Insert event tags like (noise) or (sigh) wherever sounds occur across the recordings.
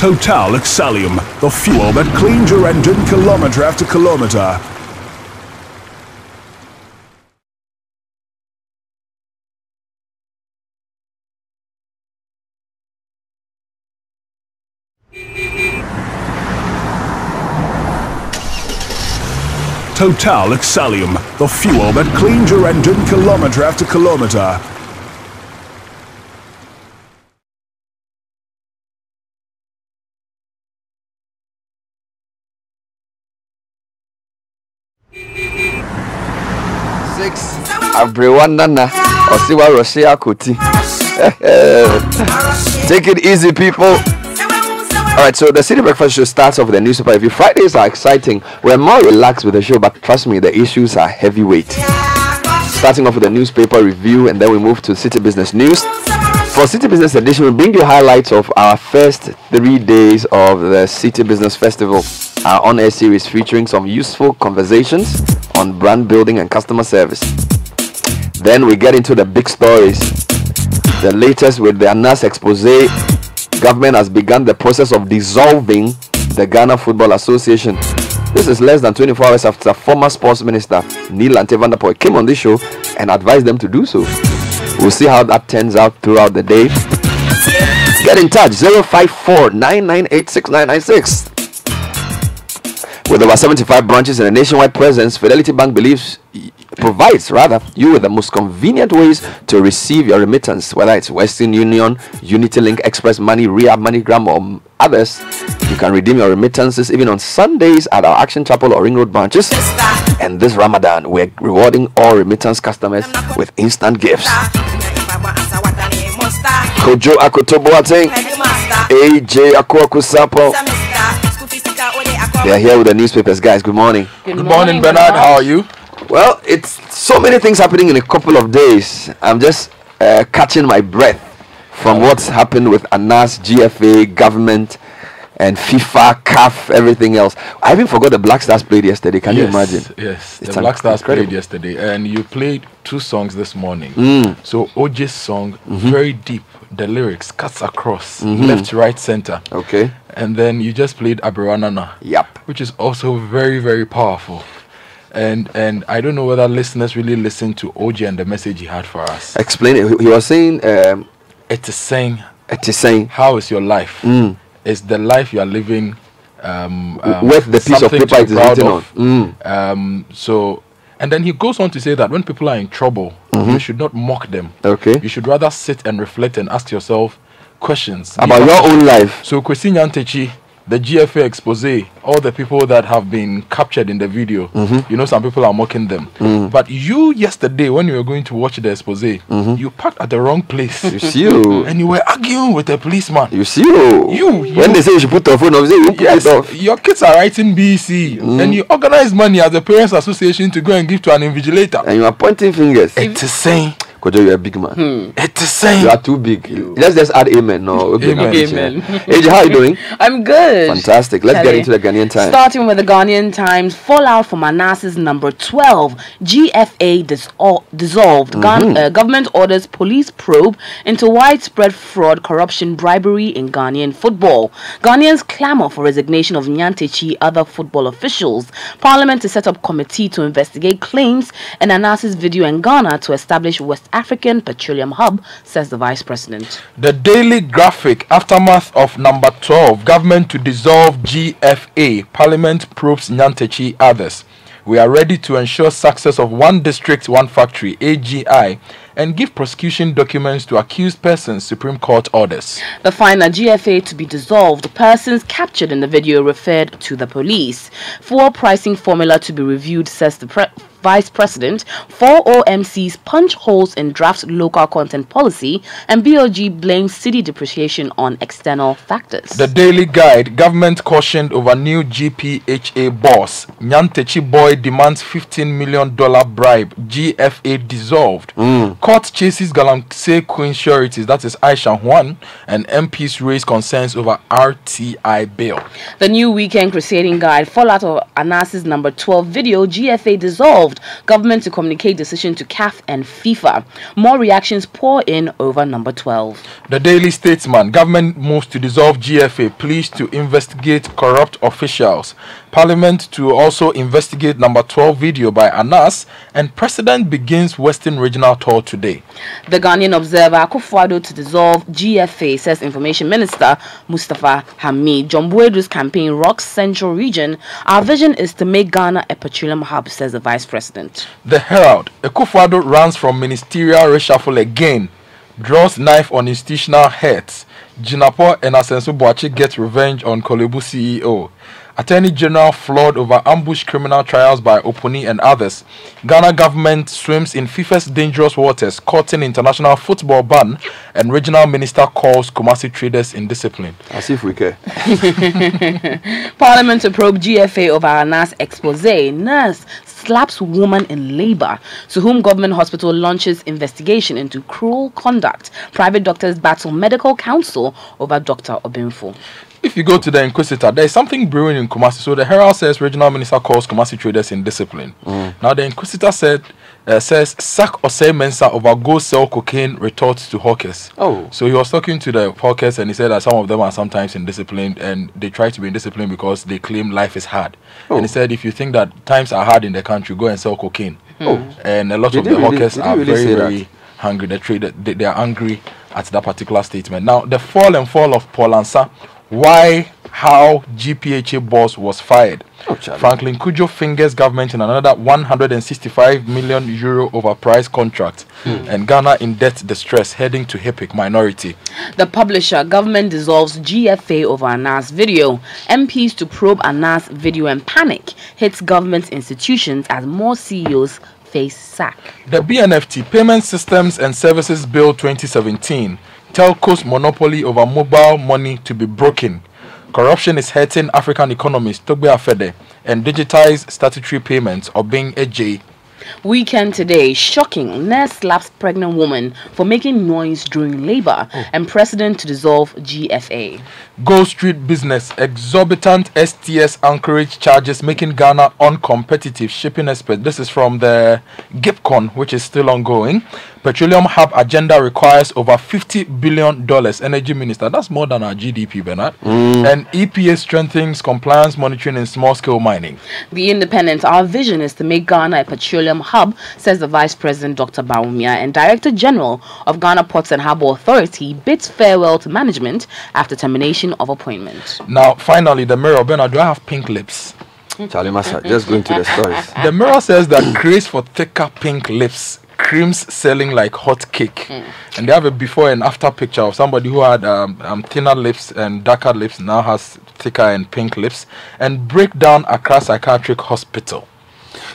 Total Excellium, the fuel that cleans your engine kilometer after kilometer. Total Excellium, the fuel that cleans your engine kilometer after kilometer. six abrewa nana osiwa roshia kuti (laughs) take it easy people all right, so the Citi Breakfast Show starts off with the newspaper review. Fridays are exciting. We're more relaxed with the show, but trust me, the issues are heavyweight. Starting off with the newspaper review, and then we move to Citi Business News. For Citi Business Edition, we bring you highlights of our first three days of the Citi Business Festival, our on air series featuring some useful conversations on brand building and customer service. Then we get into the big stories. The latest with the Anas expose government has begun the process of dissolving the Ghana Football Association. This is less than 24 hours after former sports minister Nii Lante Vanderpuye came on this show and advised them to do so. We'll see how that turns out throughout the day. Get in touch 054 With over 75 branches and a nationwide presence, Fidelity Bank believes provides rather you with the most convenient ways to receive your remittance, whether it's Western Union, Unity Link, Express Money, Ria, MoneyGram, or others. You can redeem your remittances even on Sundays at our Action Chapel or Ring Road branches. And this Ramadan, we're rewarding all remittance customers with instant gifts. Kojo Akoto Boateng, AJ Akuoko Sarpong. They are here with the newspapers, guys. Good morning. Good, Good morning, morning, Bernard. How are you? Well, it's so many things happening in a couple of days. I'm just uh, catching my breath from what's happened with ANAS, GFA, government, and FIFA, CAF, everything else. I even forgot the Black Stars played yesterday. Can yes, you imagine? Yes, it's the Black Stars incredible. played yesterday, and you played two songs this morning. Mm. So OJ's song, mm-hmm. very deep. The lyrics cuts across mm-hmm. left, right, center. Okay. And then you just played Aberanana. Yep. Which is also very, very powerful and and I don't know whether listeners really listened to OJ and the message he had for us. Explain it. He was saying, um, "It is saying, it is saying, how is your life? Mm. Is the life you are living um, um, with the piece of paper it is written on? Mm. Um, so." And then he goes on to say that when people are in trouble, mm-hmm. you should not mock them. Okay. You should rather sit and reflect and ask yourself questions about your own life. So Kwesi Nyantakyi the GFA expose, all the people that have been captured in the video, mm-hmm. you know, some people are mocking them. Mm. But you, yesterday, when you were going to watch the expose, mm-hmm. you parked at the wrong place. You see, you. and you were arguing with a policeman. You see, you. You, you. When they say you should put your phone off, say you put yes, it off. Your kids are writing BC, mm. and you organize money as a parents' association to go and give to an invigilator. And you are pointing fingers. It is saying Kojo, you're a big man. Hmm. It's the same. You are too big. You. Let's just add amen. No, amen. amen. AJ, how are you doing? (laughs) I'm good. Fantastic. Let's get into the Ghanaian Times. Starting with the Ghanaian Times, fallout from Anas's number 12. GFA dis- dissolved. Mm-hmm. uh, government orders police probe into widespread fraud, corruption, bribery in Ghanaian football. Ghanaians clamor for resignation of Nyantakyi, other football officials. Parliament to set up committee to investigate claims in Anas's video in Ghana to establish West African Petroleum Hub, says the Vice President. The Daily Graphic, aftermath of number 12, government to dissolve GFA, Parliament probes Nyantakyi others. We are ready to ensure success of one district, one factory, AGI, and give prosecution documents to accused persons, Supreme Court orders. The final GFA to be dissolved, persons captured in the video referred to the police. Fuel pricing formula to be reviewed, says the pre Vice President, four OMCs punch holes in draft local content policy, and BOG blames cedi depreciation on external factors. The Daily Guide, government cautioned over new GPHA boss. Nyantakyi boy demands $15 million bribe. GFA dissolved. Mm. Court chases Galamsey Queen sureties, that is Aisha Huang, and MPs raise concerns over RTI bail. The new weekend crusading guide, fallout of Anas's number 12 video, GFA dissolved dissolved. Government to communicate decision to CAF and FIFA. More reactions pour in over number 12. The Daily Statesman. Government moves to dissolve GFA. Please to investigate corrupt officials. Parliament to also investigate number 12 video by Anas. And President begins Western Regional Tour today. The Ghanaian Observer Akufo-Addo to dissolve GFA, says Information Minister Mustafa Hamid. John Boadu's campaign rocks Central Region. Our vision is to make Ghana a petroleum hub, says the Vice President. The Herald. Akufo-Addo runs from ministerial reshuffle again. Draws knife on institutional heads. Jinapor and Asenso Boakye get revenge on Korle Bu CEO. Attorney General flawed over ambush criminal trials by Opuni and others. Ghana government swims in FIFA's dangerous waters, courting international football ban, and regional minister calls Kumasi traders in discipline. As if we care. (laughs) Parliament to probe GFA over Anas expose. Nurse slaps woman in labor, to whom government hospital launches investigation into cruel conduct. Private doctors battle medical council over Dr. Obinfo. If you go to the Inquisitor, there is something brewing in Kumasi. So the Herald says regional minister calls Kumasi traders in discipline. Mm. Now the Inquisitor said uh, says sack Osei Mensah over go sell cocaine retorts to hawkers. Oh. So he was talking to the hawkers and he said that some of them are sometimes indisciplined and they try to be indisciplined because they claim life is hard. Oh. And he said if you think that times are hard in the country, go and sell cocaine. Oh. And a lot Did of the really- hawkers are really very say very hungry. They they, they are angry at that particular statement. Now the fall and fall of Paul Ansah, why how GPHA boss was fired. Oh, Charlie. Franklin Cudjoe fingers government in another 165 million euro overpriced contract, Hmm. and Ghana in debt distress heading to HIPC minority. The publisher government dissolves GFA over Anas video. MPs to probe Anas video and panic hits government institutions as more CEOs face sack. The B&FT Payment Systems and Services Bill 2017 telcos monopoly over mobile money to be broken. Corruption is hurting African economies, Togbe Afede, and digitized statutory payments or being AJ. Weekend today, shocking. Nurse slaps pregnant woman for making noise during labor oh. and president to dissolve GFA. Gold Street Business exorbitant STS anchorage charges making Ghana uncompetitive shipping expert. This is from the GIPCON, which is still ongoing. Petroleum hub agenda requires over 50 billion dollars. Energy minister, that's more than our GDP, Bernard. Mm. And EPA strengthens compliance monitoring in small scale mining. The Independent, our vision is to make Ghana a petroleum hub, says the Vice President Dr. Bawumia, and Director General of Ghana Ports and Harbour Authority bids farewell to management after termination of appointment. Now, finally, the mirror. Bernard, do I have pink lips? Charlie Massa, just going to the stories. The mirror says that craze for thicker pink lips, creams selling like hot cake. And they have a before and after picture of somebody who had um, um, thinner lips and darker lips, now has thicker and pink lips. And breakdown Accra Psychiatric Hospital.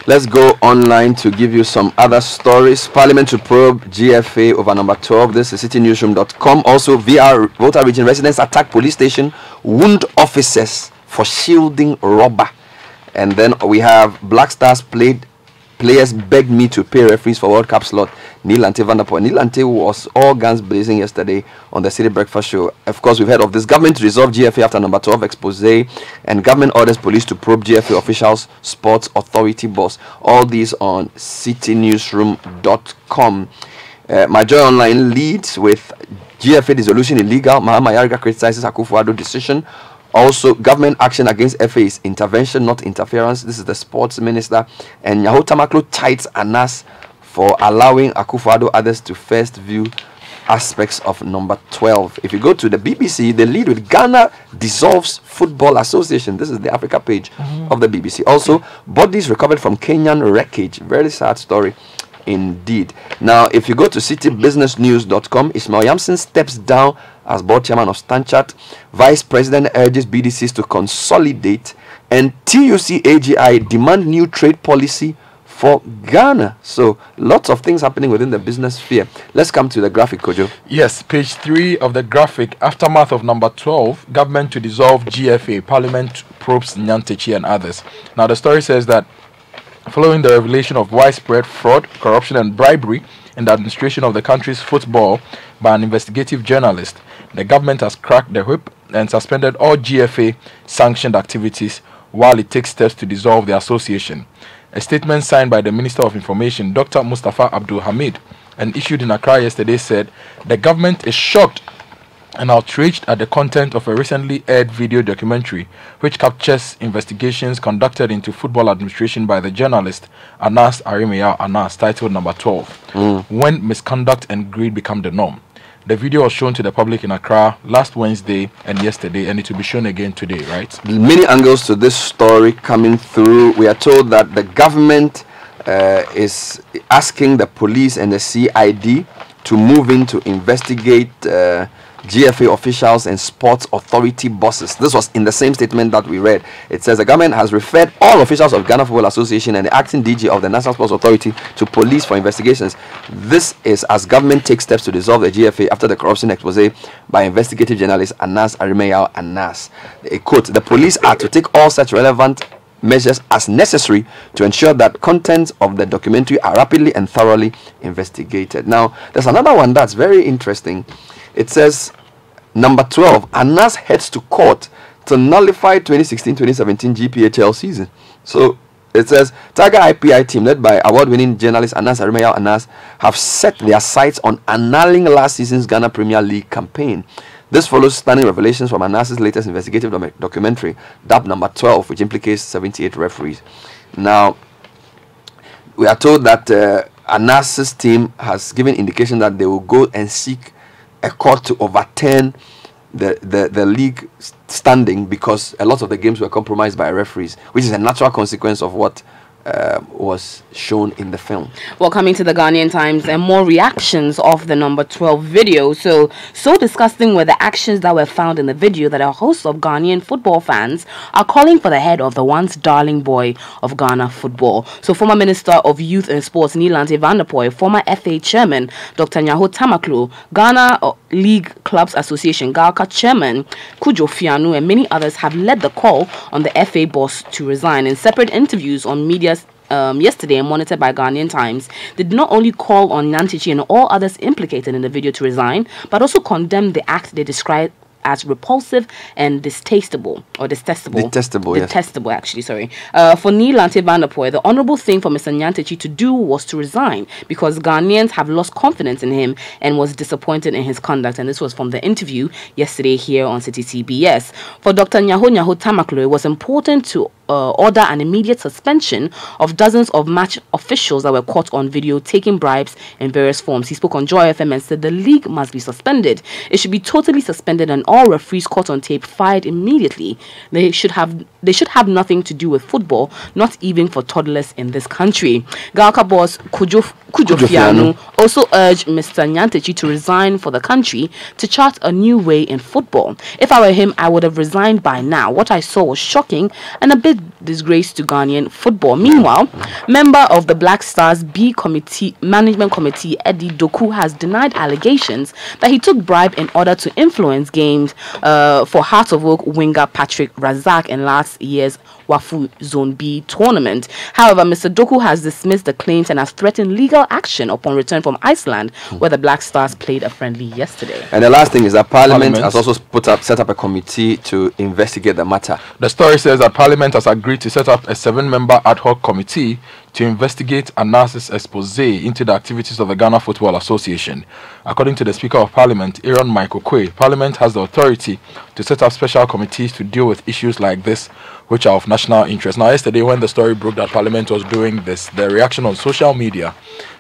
Let's go online to give you some other stories. Parliament to probe GFA over number 12. This is citinewsroom.com. Also, VR Volta Region residents attack police station, wound officers for shielding robber. And then we have Black Stars played. Players begged me to pay referees for World Cup slot. Nii Lante Vanderpuye. Nii Lante was all guns blazing yesterday on the Citi Breakfast Show. Of course, we've heard of this. Government resolve GFA after number 12 expose, and government orders police to probe GFA officials, sports authority boss. All these on citinewsroom.com. Uh, my Joy Online leads with GFA dissolution illegal. Mahama Ayariga criticizes Akufo-Addo decision. Also, government action against FA is intervention, not interference. This is the sports minister. And Nyaho Tamakloe cites Anas for allowing Akufo-Addo others to first view aspects of number 12. If you go to the BBC, they lead with Ghana dissolves Football Association. This is the Africa page mm-hmm. of the BBC. Also, bodies recovered from Kenyan wreckage. Very sad story indeed. Now, if you go to citibusinessnews.com, Ishmael Yamson steps down as board chairman of Stanchart. Vice President urges BDCs to consolidate, and TUC AGI demand new trade policy for Ghana. So, lots of things happening within the business sphere. Let's come to the graphic, Kojo. Yes, page 3 of the graphic. Aftermath of number 12, government to dissolve GFA, Parliament probes Nyantakyi and others. Now, the story says that following the revelation of widespread fraud, corruption, and bribery in the administration of the country's football by an investigative journalist, the government has cracked the whip and suspended all GFA sanctioned activities while it takes steps to dissolve the association. A statement signed by the Minister of Information, Dr. Mustafa Abdul Hamid, and issued in Accra yesterday said the government is shocked and outraged at the content of a recently aired video documentary which captures investigations conducted into football administration by the journalist Anas Aremeyaw Anas titled number 12 mm. when misconduct and greed become the norm. The video was shown to the public in Accra last Wednesday and yesterday, and it will be shown again today, right? many angles to this story coming through. We are told that the government uh, is asking the police and the CID to move in to investigate uh, GFA officials and sports authority bosses. This was in the same statement that we read. It says the government has referred all officials of Ghana Football Association and the acting DG of the National Sports Authority to police for investigations. This is as government takes steps to dissolve the GFA after the corruption expose by investigative journalist Anas Aremeyaw Anas. A quote: The police are to take all such relevant measures as necessary to ensure that contents of the documentary are rapidly and thoroughly investigated. Now, there's another one that's very interesting. It says, number 12, Anas heads to court to nullify 2016-2017 GPHL season. So it says Tiger Eye PI team led by award-winning journalist Anas Aremeyaw Anas have set their sights on annulling last season's Ghana Premier League campaign. This follows stunning revelations from Anas's latest investigative doc- documentary, DAP number 12, which implicates 78 referees. Now, we are told that uh, Anas's team has given indication that they will go and seek a court to overturn the, the, the league standing because a lot of the games were compromised by referees, which is a natural consequence of what uh, was shown in the film. Well, coming to the Ghanaian Times and more reactions of the number 12 video. So, so disgusting were the actions that were found in the video that a host of Ghanaian football fans are calling for the head of the once darling boy of Ghana football. So, former Minister of Youth and Sports Nii Lante Vanderpuye, former FA Chairman Dr. Nyaho Tamakloe, Ghana uh, League Clubs Association GHALCA Chairman Kudjo Fianoo, and many others have led the call on the FA boss to resign. In separate interviews on media um, yesterday monitored by Ghanaian Times, did not only call on Nyantakyi and all others implicated in the video to resign, but also condemned the act they described as repulsive and distastable or detestable. Detestable, yes. Actually, sorry. Uh, for Nii Lante Vanderpuye, the honorable thing for Mr. Nyantakyi to do was to resign because Ghanaians have lost confidence in him and was disappointed in his conduct. And this was from the interview yesterday here on Citi CBS. For Dr. Nyaho Nyaho Tamakloe, it was important to uh, order an immediate suspension of dozens of match officials that were caught on video taking bribes in various forms. He spoke on Joy FM and said the league must be suspended. It should be totally suspended and all referees caught on tape fired immediately. They should have they should have nothing to do with football, not even for toddlers in this country. GHALCA boss Kudjo Kudjo Kudjo Fianoo. Fianoo also urged Mr. Nyantakyi to resign for the country to chart a new way in football. If I were him, I would have resigned by now. What I saw was shocking and a bit disgrace to Ghanaian football. Meanwhile, member of the Black Stars B committee management committee Eddie Doku has denied allegations that he took bribe in order to influence games uh, for Heart of Oak winger Patrick Razak in last year's Wafu Zone B tournament. However, Mr. Doku has dismissed the claims and has threatened legal action upon return from Iceland, where the Black Stars played a friendly yesterday. And the last thing is that Parliament, Parliament. has also put up set up a committee to investigate the matter. The story says that Parliament has agreed to set up a seven member ad hoc committee to investigate Anas's expose into the activities of the Ghana Football Association. According to the Speaker of Parliament, Aaron Michael Oquaye, Parliament has the authority to set up special committees to deal with issues like this, which are of national interest. Now, yesterday, when the story broke that Parliament was doing this, the reaction on social media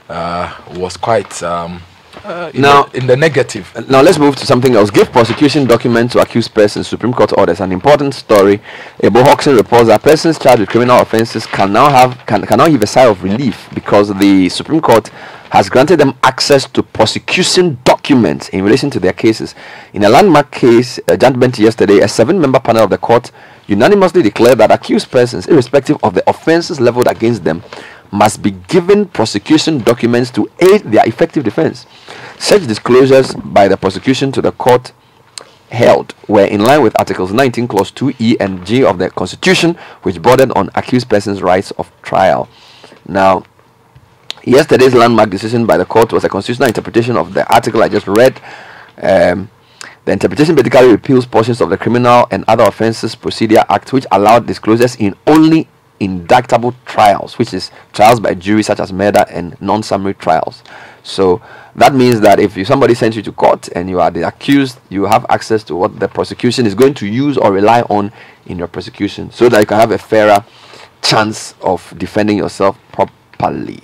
uh, was quite um, uh, in, Now- the, in the negative. Now let's move to something else. Give prosecution documents to accused persons. Supreme Court orders an important story. Ebo Hawkson reports that persons charged with criminal offences can now have can, can now give a sigh of relief because the Supreme Court has granted them access to prosecution documents in relation to their cases. In a landmark case uh, judgment yesterday, a seven-member panel of the court unanimously declared that accused persons, irrespective of the offences leveled against them, must be given prosecution documents to aid their effective defense. Such disclosures by the prosecution to the court held were in line with Articles 19, Clause 2E and G of the Constitution, which bordered on accused persons' rights of trial. Now, yesterday's landmark decision by the court was a constitutional interpretation of the article I just read. Um, the interpretation basically repeals portions of the Criminal and Other Offences Procedure Act, which allowed disclosures in only indictable trials, which is trials by jury such as murder and non-summary trials. So that means that if you, somebody sends you to court and you are the accused, you have access to what the prosecution is going to use or rely on in your prosecution, so that you can have a fairer chance of defending yourself properly.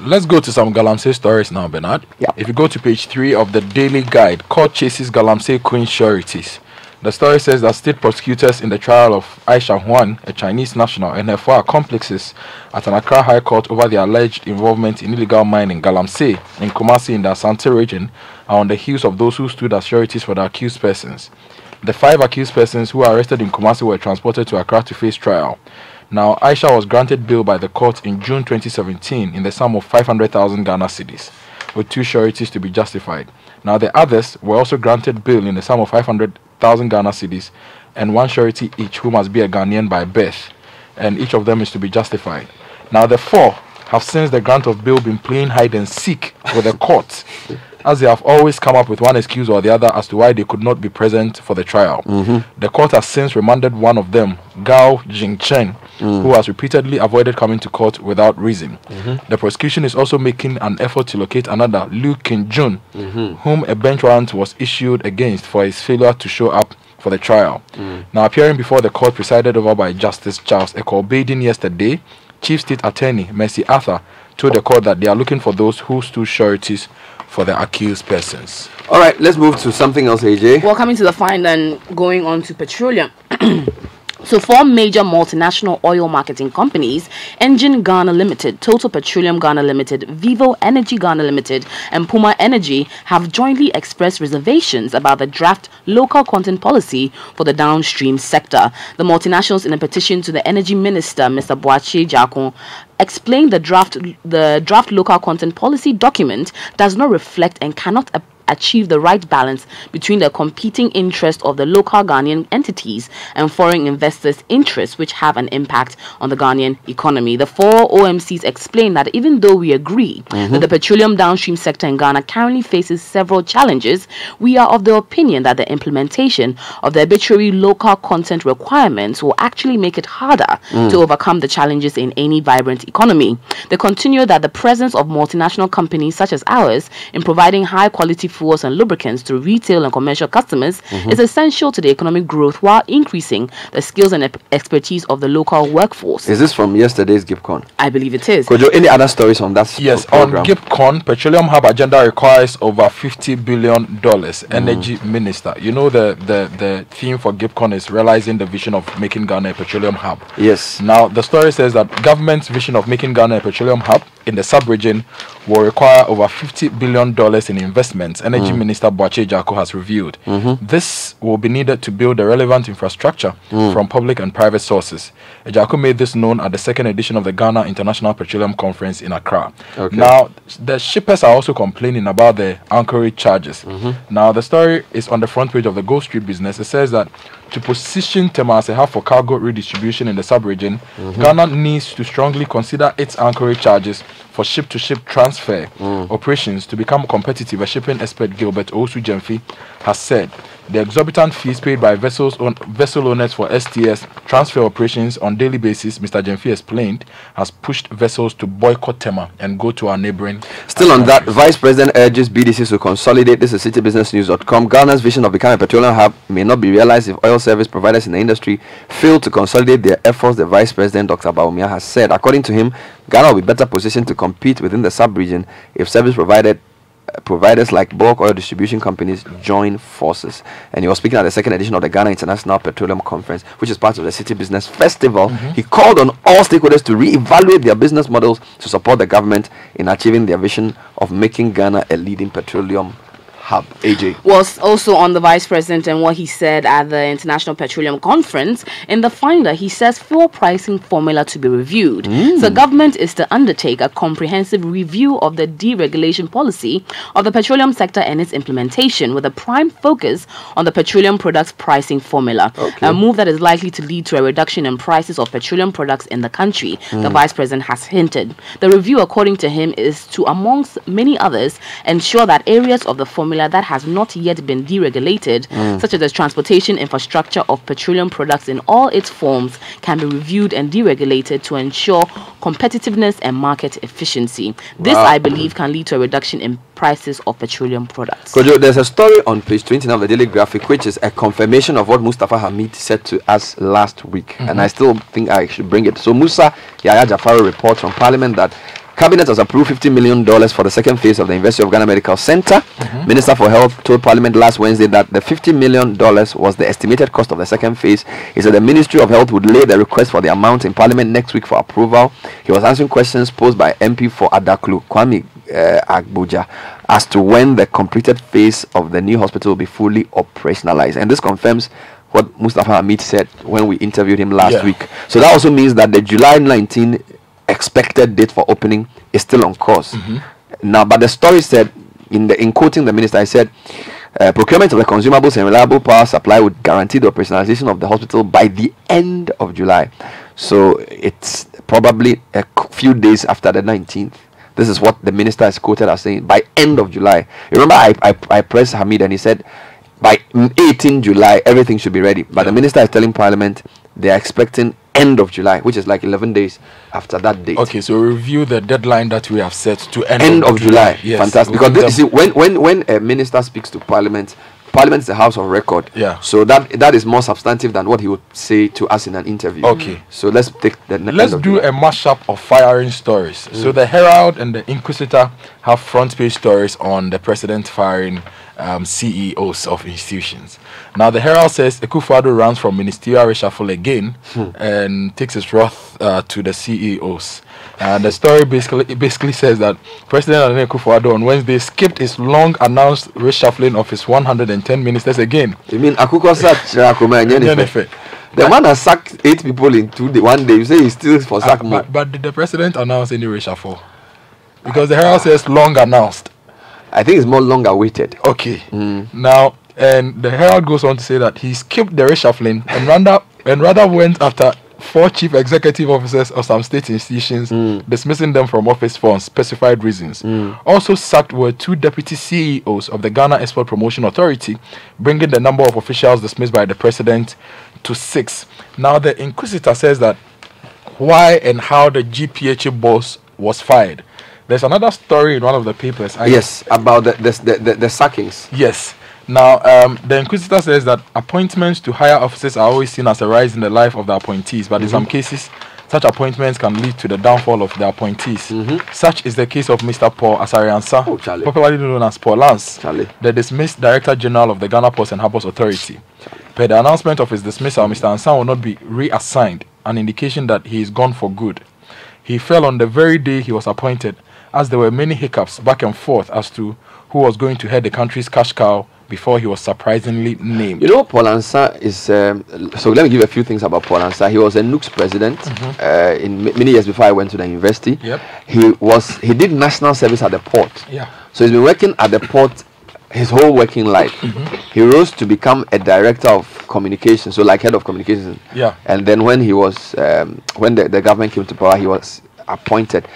Let's go to some Galamsey stories now, Bernard. Yeah. If you go to page three of the Daily Guide, court chases Galamsey Queen sureties. The story says that state prosecutors in the trial of Aisha Huang, a Chinese national, and her four accomplices at an Accra High Court over their alleged involvement in illegal mining Galamsey in Kumasi in the Asante region are on the heels of those who stood as sureties for the accused persons. The five accused persons who were arrested in Kumasi were transported to Accra to face trial. Now, Aisha was granted bail by the court in June 2017 in the sum of 500,000 Ghana cedis, with two sureties to be justified. Now, the others were also granted bail in the sum of 500,000 Ghana cedis and one surety each, who must be a Ghanaian by birth, and each of them is to be justified. Now, the four have since the grant of bail been playing hide and seek with the court as they have always come up with one excuse or the other as to why they could not be present for the trial. Mm-hmm. The court has since remanded one of them, Gao Jingchen, mm. who has repeatedly avoided coming to court without reason. Mm-hmm. The prosecution is also making an effort to locate another, Liu Qinjun, mm-hmm. whom a bench warrant was issued against for his failure to show up for the trial. Mm. Now, appearing before the court presided over by Justice Charles Ekol yesterday, Chief State Attorney Mercy Arthur told the court that they are looking for those who stood sureties for the accused persons. All right, let's move to something else, AJ. Well, coming to the fine and going on to petroleum. (clears throat) So, four major multinational oil marketing companies, Engen Ghana Limited, Total Petroleum Ghana Limited, Vivo Energy Ghana Limited, and Puma Energy, have jointly expressed reservations about the draft local content policy for the downstream sector. The multinationals, in a petition to the Energy Minister, Mr. Boakye Agyarko, explained the draft the draft local content policy document does not reflect and cannot achieve the right balance between the competing interests of the local Ghanaian entities and foreign investors' interests, which have an impact on the Ghanaian economy. The four OMCs explain that even though we agree mm-hmm. that the petroleum downstream sector in Ghana currently faces several challenges, we are of the opinion that the implementation of the arbitrary local content requirements will actually make it harder mm. to overcome the challenges in any vibrant economy. They continue that the presence of multinational companies such as ours in providing high quality fuels and lubricants to retail and commercial customers mm-hmm. is essential to the economic growth while increasing the skills and ep- expertise of the local workforce. Is this from yesterday's GIPCON? I believe it is. Kojo, any other stories on that Yes, pro- on program? GIPCON, Petroleum Hub agenda requires over fifty billion dollars. Mm. Energy Minister, you know the, the the theme for GIPCON is realizing the vision of making Ghana a petroleum hub. Yes. Now the story says that government's vision of making Ghana a petroleum hub in the sub-region will require over fifty billion dollars in investments. Energy mm. Minister Boakye Agyarko has revealed. Mm-hmm. This will be needed to build the relevant infrastructure mm. from public and private sources. Agyarko made this known at the second edition of the Ghana International Petroleum Conference in Accra. Okay. Now, the shippers are also complaining about the anchorage charges. Mm-hmm. Now, the story is on the front page of the Gold Street Business. It says that to position Tema as a hub for cargo redistribution in the sub-region, mm-hmm. Ghana needs to strongly consider its anchorage charges for ship-to-ship transfer mm. operations to become competitive. A shipping expert Gilbert Osu Jemfi has said the exorbitant fees paid by vessels own, vessel owners for STS transfer operations on daily basis, Mr. Jemfi explained, has pushed vessels to boycott Tema and go to our neighboring. Still on that, Vice President urges BDCs to consolidate. This is citibusinessnews.com. Ghana's vision of becoming a petroleum hub may not be realized if oil service providers in the industry fail to consolidate their efforts, the Vice President Dr. Bawumia has said. According to him, Ghana will be better positioned to compete within the sub-region if service provided providers like bulk oil distribution companies join forces. And he was speaking at the second edition of the Ghana International Petroleum Conference, which is part of the Citi Business Festival. Mm-hmm. He called on all stakeholders to re-evaluate their business models to support the government in achieving their vision of making Ghana a leading petroleum hub. AJ. was also on the vice president and what he said at the International Petroleum Conference. In the finder, he says fuel pricing formula to be reviewed. Mm. The government is to undertake a comprehensive review of the deregulation policy of the petroleum sector and its implementation, with a prime focus on the petroleum products pricing formula. A move that is likely to lead to a reduction in prices of petroleum products in the country. The mm. vice president has hinted. The review, according to him, is to, amongst many others, ensure that areas of the formula formula that has not yet been deregulated, mm. such as the transportation infrastructure of petroleum products in all its forms, can be reviewed and deregulated to ensure competitiveness and market efficiency. This, Wow. I believe, can lead to a reduction in prices of petroleum products. Kojo, there's a story on page 29 of the Daily Graphic, which is a confirmation of what Mustafa Hamid said to us last week. And mm-hmm. I still think I should bring it. So, Musa Yaya Jafaro reports from Parliament that Cabinet has approved $50 million for the second phase of the University of Ghana Medical Center. Minister for Health told Parliament last Wednesday that the $50 million was the estimated cost of the second phase. He said the Ministry of Health would lay the request for the amount in Parliament next week for approval. He was answering questions posed by MP for Adaklu, Kwame uh, Agbodza, as to when the completed phase of the new hospital will be fully operationalized. And this confirms what Mustafa Hamid said when we interviewed him last Yeah. week. So that also means that the July 19 expected date for opening is still on course. Now, but the story said, in the in quoting the minister, I said, uh, procurement of the consumables and reliable power supply would guarantee the operationalization of the hospital by the end of July. So it's probably a few days after the 19th. This is what the minister is quoted as saying by end of July. Remember, I, I, I pressed Hamid and he said by mm, 18 July everything should be ready. But the minister is telling Parliament they are expecting end of July, which is like 11 days after that date. Okay, so review the deadline that we have set to end, End of July. Yes, Fantastic. Because this, see, when when when a minister speaks to Parliament, Parliament is the House of Record. Yeah. So that that is more substantive than what he would say to us in an interview. Okay. So let's take the Let's do a mashup of firing stories. Mm. So the Herald and the Inquisitor have front page stories on the president firing um, CEOs of institutions. Now the Herald says Akufo-Addo runs from ministerial reshuffle again Hmm. and takes his wrath uh, to the CEOs. And the story basically it basically says that President Nana Akufo-Addo on Wednesday skipped his long announced reshuffling of his 110 ministers again. You mean Akuko Sach Akuma and Nyenife. Nyenife? The man has sacked eight people in two day, one day. You say he's still for sack Uh, more. but, but did the president announce any reshuffle? Because the Herald says long announced. I think it's more long awaited. Okay. Mm. Now, and the Herald goes on to say that he skipped the reshuffling and rather and rather went after four chief executive officers of some state institutions, Mm. dismissing them from office for unspecified reasons. Also sacked were two deputy CEOs of the Ghana Export Promotion Authority, bringing the number of officials dismissed by the president to six. Now, the inquisitor says that why and how the GPHA boss was fired. There's another story in one of the papers. I Yes, about the the, the, the, the sackings. Yes. Now, um, the inquisitor says that appointments to higher offices are always seen as a rise in the life of the appointees, but in some cases, such appointments can lead to the downfall of the appointees. Such is the case of Mr. Paul Asare Ansah, Oh, popularly known as Paul Lance, Charlie. the dismissed Director General of the Ghana Ports and Harbours Authority. Per the announcement of his dismissal, Mr. Ansah will not be reassigned, an indication that he is gone for good. He fell on the very day he was appointed, as there were many hiccups back and forth as to who was going to head the country's cash cow before he was surprisingly named. You know, Paul Ansah is. Um, so let me give a few things about Paul Ansah. He was a NUGS president uh, in ma- many years before I went to the university. Mm-hmm. Yep. He was. He did national service at the port. Yeah. So he's been working at the port his whole working life. Mm-hmm. He rose to become a director of communications, so like head of communications. Yeah. And then when he was, um, when the, the government came to power, he was appointed.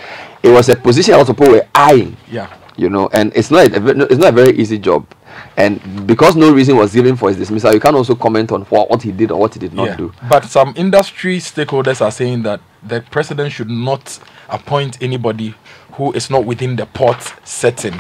It was a position a lot of people were eyeing Yeah. you know and it's not a, it's not a very easy job and because no reason was given for his dismissal you can't also comment on what, what he did or what he did not yeah. do But some industry stakeholders are saying that the president should not appoint anybody who is not within the port setting.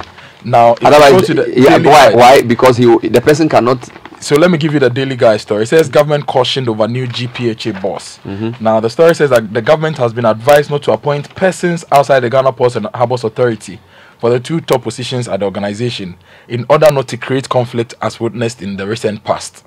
Now, if you go otherwise yeah why Guide- why because he the person cannot So let me give you the Daily Guide story. It says government cautioned over new GPHA boss. Mm-hmm. Now the story says that the government has been advised not to appoint persons outside the Ghana Ports and Harbours Authority for the two top positions at the organization in order not to create conflict as witnessed in the recent past.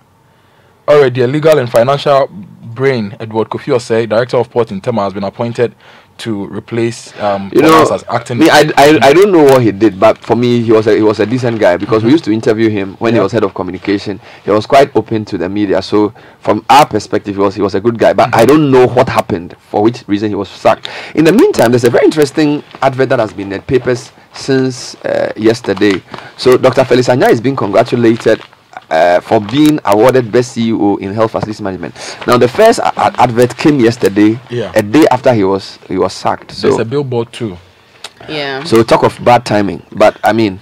Already, a legal and financial brain, Edward Kofi Osei, director of Port in Tema, has been appointed to replace um, you know as acting. me, I, I, I don't know what he did but for me he was a, he was a decent guy because we used to interview him when he Mm-hmm. Was head of communication he was quite open to the media so from our perspective he was he was a good guy but Mm-hmm. I don't know what happened for which reason he was sacked in the meantime there's a very interesting advert that has been in the papers since uh, yesterday so Dr. Felix Anyah is being congratulated uh, for being awarded best CEO in health facilities management. Now the first a- a- advert came yesterday, Yeah. a day after he was he was sacked. So There's a billboard too. Yeah. so talk of bad timing, but I mean,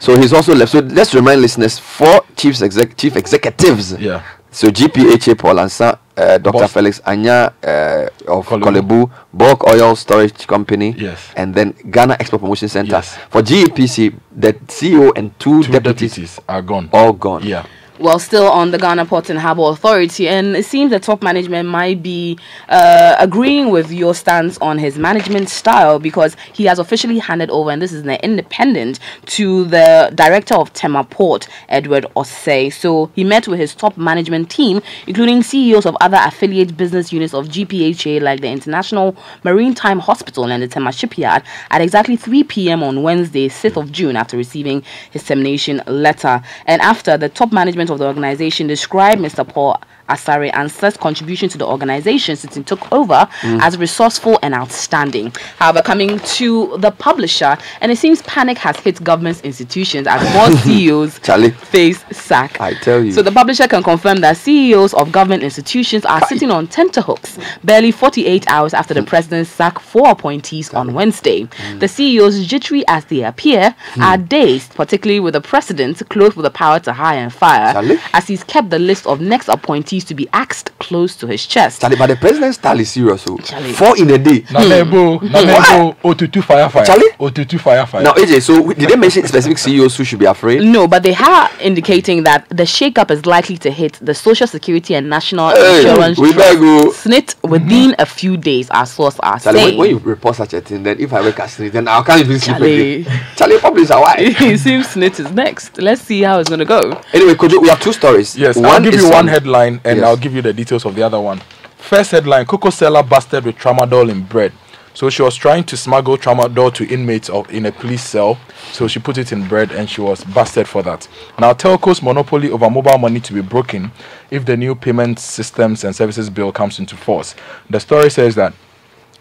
So he's also left. So let's remind listeners: four chiefs, exec, chief executives. Yeah. So GPHA Paul Ansah, uh, Dr. Boss. Felix Anyah uh, of. Korle Bu, Bulk Oil Storage Company, Yes. and then Ghana Export Promotion Center. Yes. For GEPC, the CEO and two, Two deputies, deputies are gone. all gone. Yeah. Well, still on the Ghana Port and Harbour Authority, and it seems the top management might be uh, agreeing with your stance on his management style because he has officially handed over, and this is an independent, to the director of Tema Port, Edward Osei. So he met with his top management team, including CEOs of other affiliate business units of GPHA, like the International Maritime Hospital and the Tema Shipyard, at exactly 3 p.m. on Wednesday, 6th of June, after receiving his termination letter. And after the top management of the organization described Mr. Paul Asare Ansah's contribution to the organization since he took over as resourceful and outstanding. However, coming to the publisher, and it seems panic has hit government institutions as more (laughs) CEOs Charlie. face sack. I tell you. So the publisher can confirm that CEOs of government institutions are sitting on tenterhooks barely 48 hours after Hmm. the president sacked four appointees on Wednesday. The CEOs, jittery as they appear, Hmm. are dazed, particularly with the president clothed with the power to hire and fire, Charlie. as he's kept the list of next appointees to be axed close to his chest. Charlie, but the president's style is serious. So Charlie. four in a day. Nanebo, hmm. Nanebo, hmm. Otutu firefighter. Charlie? Otutu firefighter. Now, AJ, so did they mention specific CEOs who should be afraid? No, but they are indicating that the shakeup is likely to hit the Social Security and National Hey, Insurance we oh. Trust better go. SSNIT within mm-hmm. a few days, our source are Charlie, when, saying. when you report such a thing, then if I wake up sleep, then I can't even sleep Charlie. again. Charlie, publisher, why? (laughs) it seems SSNIT is next. Let's see how it's going to go. anyway, Kojo, we have two stories. Yes, I'll give you one on- headline and Yes. I'll give you the details of the other one. First headline Coco seller busted with tramadol in bread. So she was trying to smuggle tramadol to inmates of, in a police cell. So she put it in bread and she was busted for that. Now, Telco's monopoly over mobile money to be broken if the new payment systems and services bill comes into force. The story says that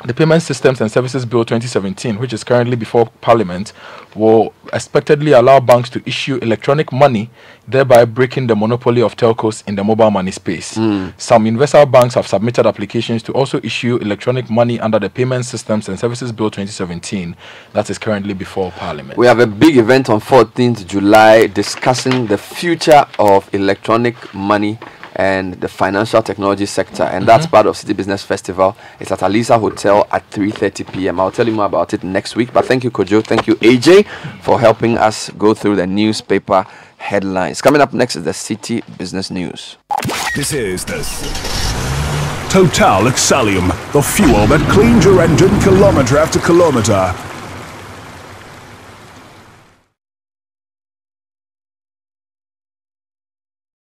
the Payment Systems and Services Bill 2017, which is currently before Parliament, will expectedly allow banks to issue electronic money, thereby breaking the monopoly of telcos in the mobile money space. Hmm. Some universal banks have submitted applications to also issue electronic money under the Payment Systems and Services Bill 2017, that is currently before Parliament. We have a big event on 14th July discussing the future of electronic money and the financial technology sector, and that's mm-hmm. part of Citi Business Festival. It's at Alisa Hotel at 3:30 p.m. I'll tell you more about it next week. But thank you, Kojo. Thank you, AJ, for helping us go through the newspaper headlines. Coming up next is the Citi Business News. This is the Total Excellium, the fuel that cleans your engine kilometer after kilometer.